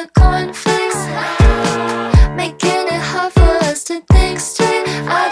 the conflicts, making it hard for us to think straight. I